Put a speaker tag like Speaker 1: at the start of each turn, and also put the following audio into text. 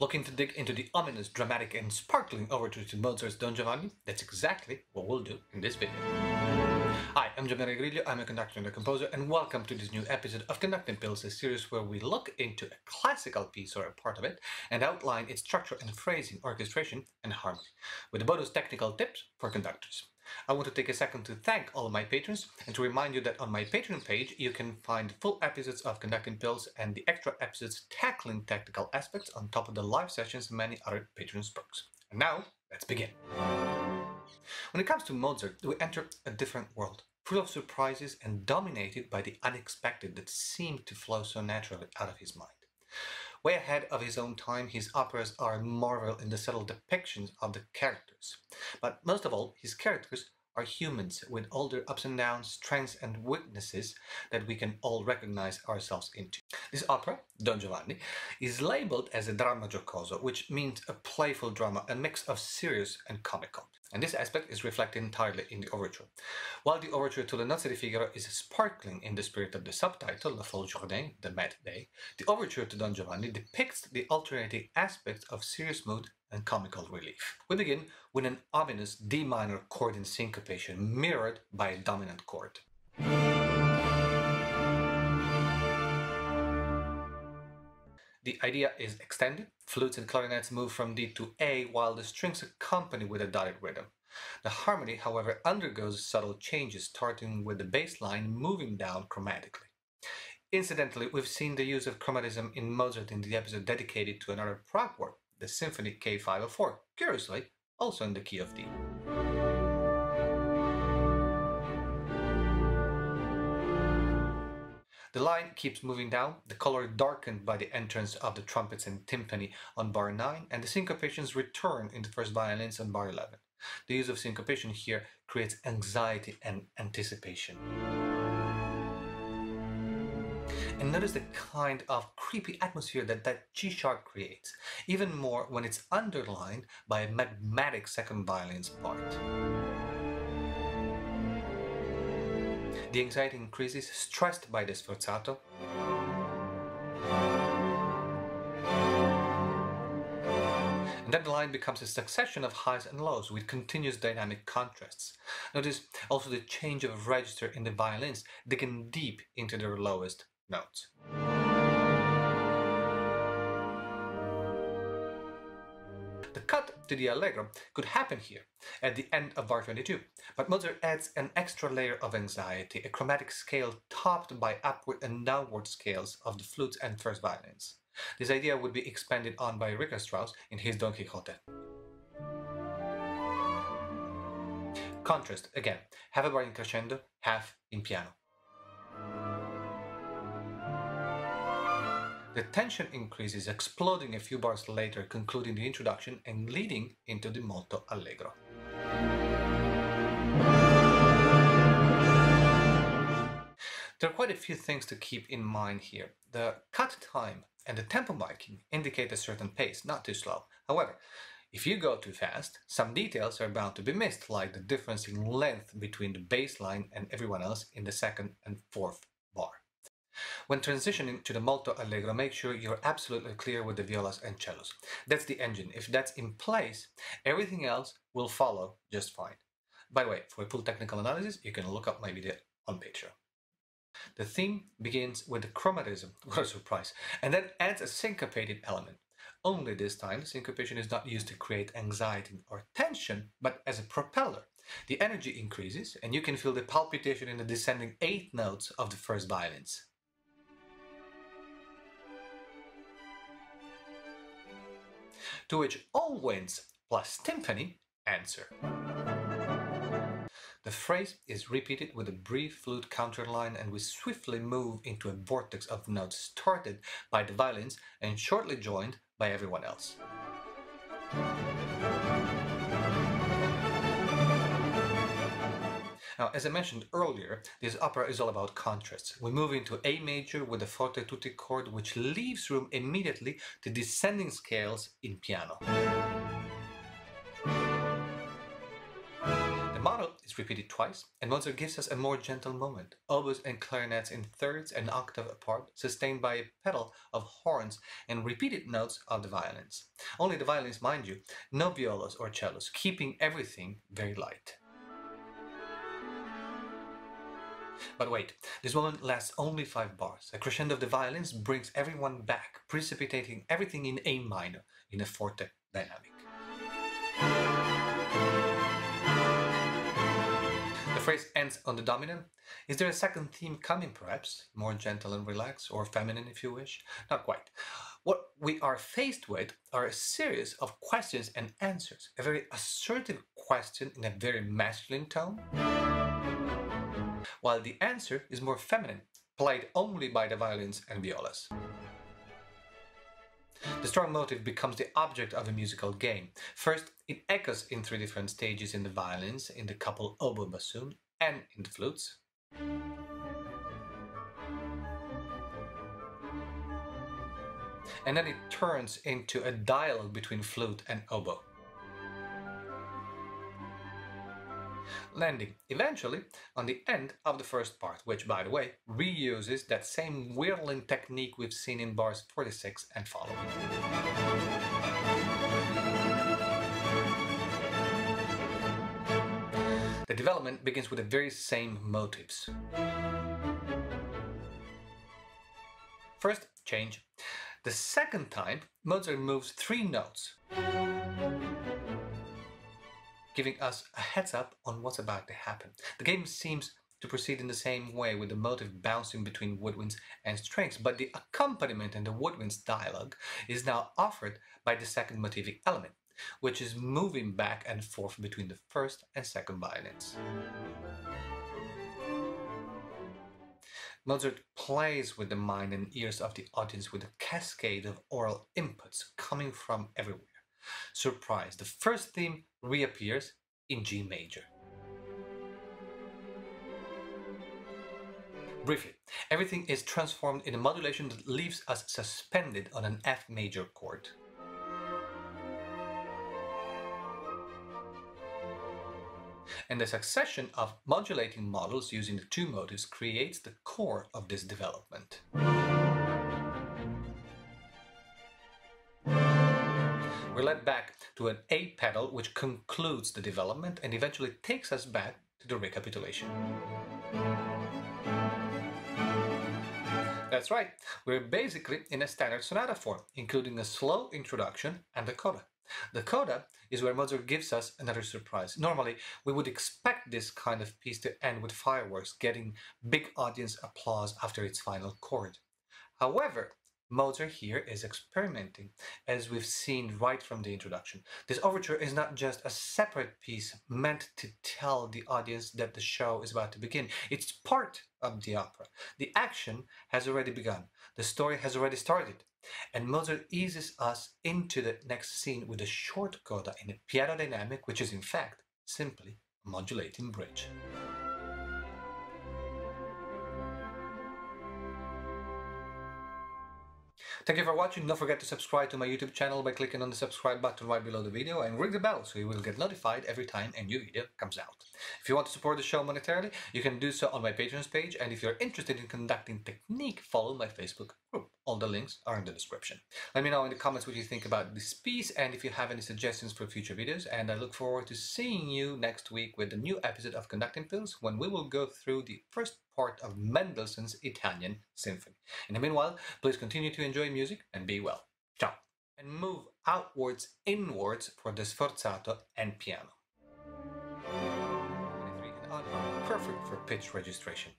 Speaker 1: Looking to dig into the ominous, dramatic and sparkling overture to Mozart's Don Giovanni? That's exactly what we'll do in this video. Hi, I'm Gianmaria Griglio, I'm a conductor and a composer, and welcome to this new episode of Conducting Pills, a series where we look into a classical piece or a part of it and outline its structure and phrasing, orchestration and harmony, with a bonus technical tips for conductors. I want to take a second to thank all of my patrons and to remind you that on my Patreon page you can find full episodes of Conducting Pills and the extra episodes tackling technical aspects on top of the live sessions and many other patrons perks. And now, let's begin. When it comes to Mozart, we enter a different world, full of surprises and dominated by the unexpected that seemed to flow so naturally out of his mind. Way ahead of his own time, his operas are a marvel in the subtle depictions of the characters. But most of all, his characters are humans with all their ups and downs, strengths and weaknesses that we can all recognize ourselves into. This opera, Don Giovanni, is labeled as a dramma giocoso, which means a playful drama, a mix of serious and comical. And this aspect is reflected entirely in the overture. While the overture to Le Nozze di Figaro is sparkling in the spirit of the subtitle, La Folle Journée, the Mad Day, the overture to Don Giovanni depicts the alternating aspects of serious mood and comical relief. We begin with an ominous D minor chord in syncopation mirrored by a dominant chord. The idea is extended. Flutes and clarinets move from D to A while the strings accompany with a dotted rhythm. The harmony, however, undergoes subtle changes, starting with the bass line moving down chromatically. Incidentally, we've seen the use of chromatism in Mozart in the episode dedicated to another Prague work, the Symphony K504, curiously, also in the key of D. The line keeps moving down, the color darkened by the entrance of the trumpets and timpani on bar 9, and the syncopations return in the first violins on bar 11. The use of syncopation here creates anxiety and anticipation. And notice the kind of creepy atmosphere that that G sharp creates, even more when it's underlined by a magmatic second violin's part. The anxiety increases, stressed by the sforzato. And the line becomes a succession of highs and lows with continuous dynamic contrasts. Notice also the change of register in the violins, digging deep into their lowest notes. The cut to the allegro could happen here, at the end of bar 22, but Mozart adds an extra layer of anxiety, a chromatic scale topped by upward and downward scales of the flutes and first violins. This idea would be expanded on by Richard Strauss in his Don Quixote. Contrast, again, half a bar in crescendo, half in piano. The tension increases, exploding a few bars later, concluding the introduction and leading into the molto allegro. There are quite a few things to keep in mind here. The cut time and the tempo marking indicate a certain pace, not too slow. However, if you go too fast, some details are bound to be missed, like the difference in length between the bass line and everyone else in the second and fourth. When transitioning to the molto allegro, make sure you're absolutely clear with the violas and cellos. That's the engine. If that's in place, everything else will follow just fine. By the way, for a full technical analysis, you can look up my video on Patreon. The theme begins with the chromatism, what a surprise, and then adds a syncopated element. Only this time, the syncopation is not used to create anxiety or tension, but as a propeller. The energy increases, and you can feel the palpitation in the descending eighth notes of the first violins. To which all winds plus timpani answer. The phrase is repeated with a brief flute counterline and we swiftly move into a vortex of notes started by the violins and shortly joined by everyone else. Now, as I mentioned earlier, this opera is all about contrasts. We move into A major with the forte tutti chord, which leaves room immediately to descending scales in piano. The model is repeated twice, and Mozart gives us a more gentle moment. Oboes and clarinets in thirds and octave apart, sustained by a pedal of horns and repeated notes of the violins. Only the violins, mind you, no violas or cellos, keeping everything very light. But wait, this moment lasts only five bars. A crescendo of the violins brings everyone back, precipitating everything in A minor in a forte dynamic. The phrase ends on the dominant. Is there a second theme coming, perhaps? More gentle and relaxed, or feminine if you wish? Not quite. What we are faced with are a series of questions and answers. A very assertive question in a very masculine tone while the answer is more feminine, played only by the violins and violas. The strong motive becomes the object of a musical game. First, it echoes in three different stages in the violins, in the couple oboe bassoon, and in the flutes. And then it turns into a dialogue between flute and oboe. Landing eventually on the end of the first part, which by the way reuses that same whirling technique we've seen in bars 46 and following. The development begins with the very same motives. First, change. The second time, Mozart moves three notes giving us a heads up on what's about to happen. The game seems to proceed in the same way with the motive bouncing between woodwinds and strings, but the accompaniment and the woodwinds dialogue is now offered by the second motivic element, which is moving back and forth between the first and second violins. Mozart plays with the mind and ears of the audience with a cascade of aural inputs coming from everywhere. Surprise, the first theme reappears in G major. Briefly, everything is transformed in a modulation that leaves us suspended on an F major chord. And the succession of modulating models using the two motives creates the core of this development. We're led back to an A pedal which concludes the development and eventually takes us back to the recapitulation. That's right, we're basically in a standard sonata form, including a slow introduction and a coda. The coda is where Mozart gives us another surprise. Normally, we would expect this kind of piece to end with fireworks, getting big audience applause after its final chord. However, Mozart here is experimenting, as we've seen right from the introduction. This overture is not just a separate piece meant to tell the audience that the show is about to begin. It's part of the opera. The action has already begun. The story has already started. And Mozart eases us into the next scene with a short coda in a piano dynamic, which is in fact simply a modulating bridge. Thank you for watching. Don't forget to subscribe to my YouTube channel by clicking on the subscribe button right below the video and ring the bell so you will get notified every time a new video comes out. If you want to support the show monetarily, you can do so on my Patreon page and if you're interested in conducting technique, follow my Facebook group. All the links are in the description. Let me know in the comments what you think about this piece and if you have any suggestions for future videos and I look forward to seeing you next week with a new episode of Conducting Pills when we will go through the first part of Mendelssohn's Italian Symphony. In the meanwhile, please continue to enjoy music and be well. Ciao! And move outwards, inwards for the sforzato and piano. Perfect for pitch registration.